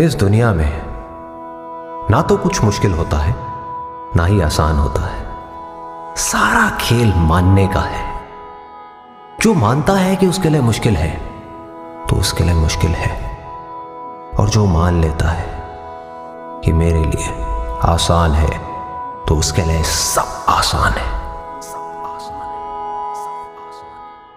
इस दुनिया में ना तो कुछ मुश्किल होता है, ना ही आसान होता है। सारा खेल मानने का है। जो मानता है कि उसके लिए मुश्किल है तो उसके लिए मुश्किल है। और जो मान लेता है कि मेरे लिए आसान है तो उसके लिए सब आसान है।